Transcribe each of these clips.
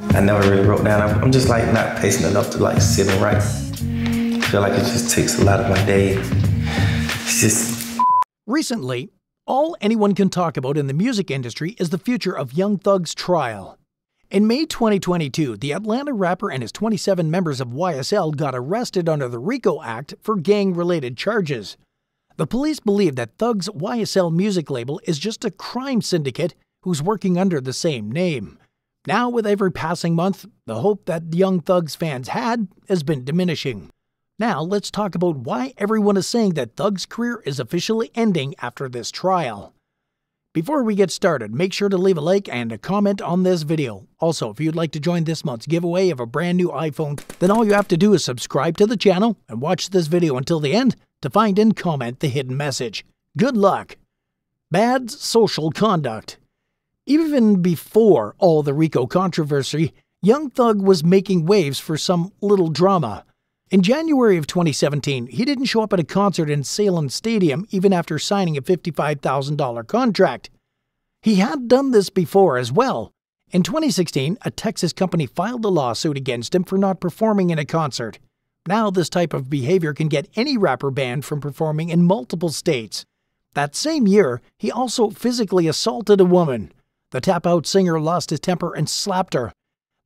I never really wrote down. I'm, I'm just like not patient enough to like sit and write. I feel like it just takes a lot of my day. It's just. Recently, all anyone can talk about in the music industry is the future of Young Thug's trial. In May 2022, the Atlanta rapper and his 27 members of YSL got arrested under the RICO Act for gang related charges. The police believe that Thug's YSL music label is just a crime syndicate who's working under the same name. Now, with every passing month, the hope that Young Thug's fans had has been diminishing. Now, let's talk about why everyone is saying that Thug's career is officially ending after this trial. Before we get started, make sure to leave a like and a comment on this video. Also, if you'd like to join this month's giveaway of a brand new iPhone, then all you have to do is subscribe to the channel and watch this video until the end to find and comment the hidden message. Good luck! Bad social conduct. Even before all the RICO controversy, Young Thug was making waves for some little drama. In January of 2017, he didn't show up at a concert in Salem Stadium even after signing a $55,000 contract. He had done this before as well. In 2016, a Texas company filed a lawsuit against him for not performing in a concert. Now, this type of behavior can get any rapper banned from performing in multiple states. That same year, he also physically assaulted a woman. The tap out singer lost his temper and slapped her.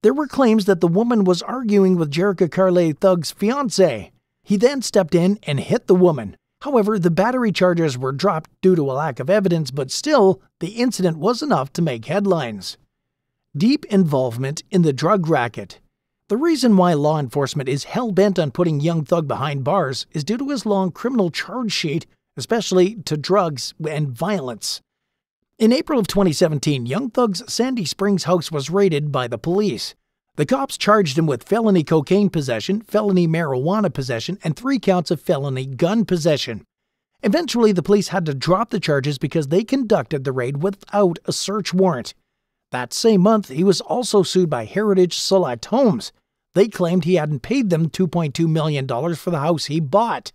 There were claims that the woman was arguing with Jerrika Karlae Thug's fiance. He then stepped in and hit the woman. However, the battery charges were dropped due to a lack of evidence, but still, the incident was enough to make headlines. Deep involvement in the drug racket. The reason why law enforcement is hell bent on putting Young Thug behind bars is due to his long criminal charge sheet, especially to drugs and violence. In April of 2017, Young Thug's Sandy Springs house was raided by the police. The cops charged him with felony cocaine possession, felony marijuana possession, and three counts of felony gun possession. Eventually, the police had to drop the charges because they conducted the raid without a search warrant. That same month, he was also sued by Heritage Select Homes. They claimed he hadn't paid them $2.2 million for the house he bought.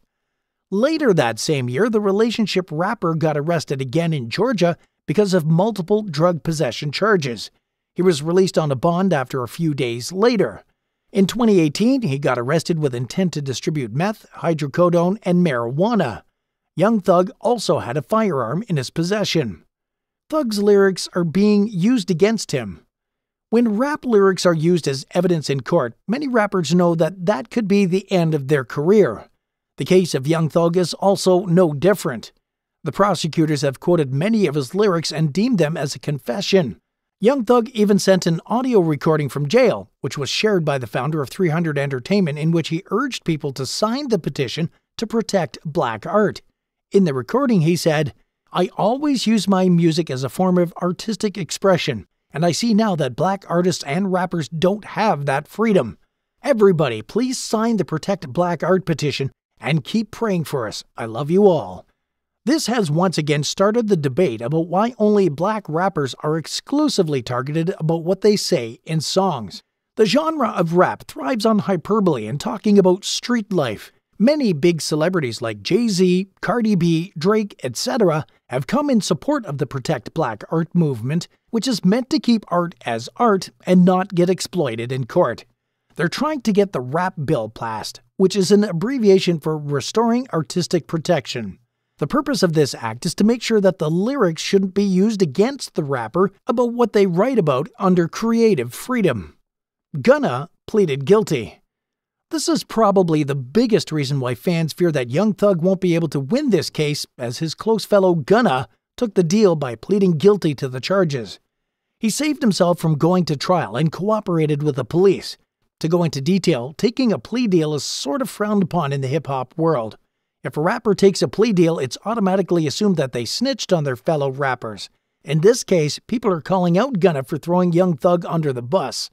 Later that same year, the relationship rapper got arrested again in Georgia because of multiple drug possession charges. He was released on a bond after a few days later. In 2018, he got arrested with intent to distribute meth, hydrocodone, and marijuana. Young Thug also had a firearm in his possession. Thug's lyrics are being used against him. When rap lyrics are used as evidence in court, many rappers know that that could be the end of their career. The case of Young Thug is also no different. The prosecutors have quoted many of his lyrics and deemed them as a confession. Young Thug even sent an audio recording from jail, which was shared by the founder of 300 Entertainment, in which he urged people to sign the petition to protect black art. In the recording, he said, I always use my music as a form of artistic expression and I see now that black artists and rappers don't have that freedom. Everybody, please sign the Protect Black Art petition and keep praying for us. I love you all. This has once again started the debate about why only black rappers are exclusively targeted about what they say in songs. The genre of rap thrives on hyperbole and talking about street life. Many big celebrities like Jay Z, Cardi B, Drake, etc., have come in support of the Protect Black Art movement, which is meant to keep art as art and not get exploited in court. They're trying to get the RAP bill passed, which is an abbreviation for Restoring Artistic Protection. The purpose of this act is to make sure that the lyrics shouldn't be used against the rapper about what they write about under creative freedom. Gunna pleaded guilty. This is probably the biggest reason why fans fear that Young Thug won't be able to win this case, as his close fellow Gunna took the deal by pleading guilty to the charges. He saved himself from going to trial and cooperated with the police. To go into detail, taking a plea deal is sort of frowned upon in the hip hop world. If a rapper takes a plea deal, it's automatically assumed that they snitched on their fellow rappers. In this case, people are calling out Gunna for throwing Young Thug under the bus.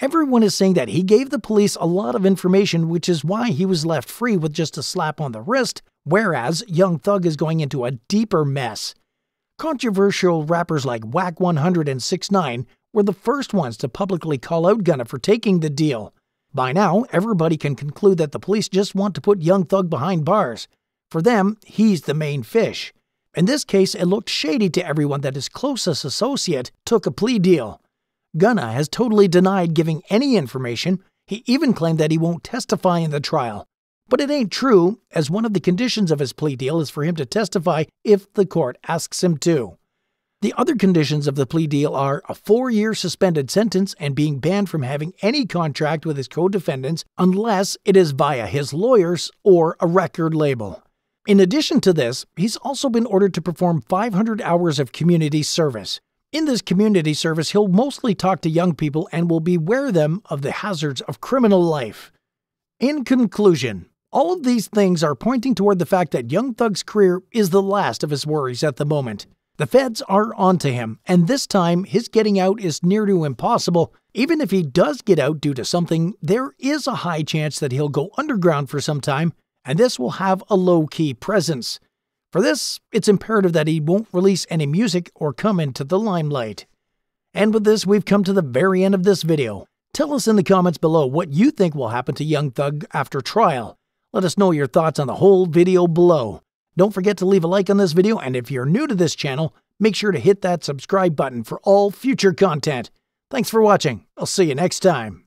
Everyone is saying that he gave the police a lot of information, which is why he was left free with just a slap on the wrist, whereas Young Thug is going into a deeper mess. Controversial rappers like Wack 100 and 6 9 were the first ones to publicly call out Gunna for taking the deal. By now, everybody can conclude that the police just want to put Young Thug behind bars. For them, he's the main fish. In this case, it looked shady to everyone that his closest associate took a plea deal. Gunna has totally denied giving any information. He even claimed that he won't testify in the trial. But it ain't true, as one of the conditions of his plea deal is for him to testify if the court asks him to. The other conditions of the plea deal are a four year suspended sentence and being banned from having any contract with his co defendants unless it is via his lawyers or a record label. In addition to this, he's also been ordered to perform 500 hours of community service. In this community service, he'll mostly talk to young people and will beware them of the hazards of criminal life. In conclusion, all of these things are pointing toward the fact that Young Thug's career is the last of his worries at the moment. The feds are onto him, and this time his getting out is near to impossible. Even if he does get out due to something, there is a high chance that he'll go underground for some time, and this will have a low key presence. For this, it's imperative that he won't release any music or come into the limelight. And with this, we've come to the very end of this video. Tell us in the comments below what you think will happen to Young Thug after trial. Let us know your thoughts on the whole video below. Don't forget to leave a like on this video, and if you're new to this channel, make sure to hit that subscribe button for all future content. Thanks for watching. I'll see you next time.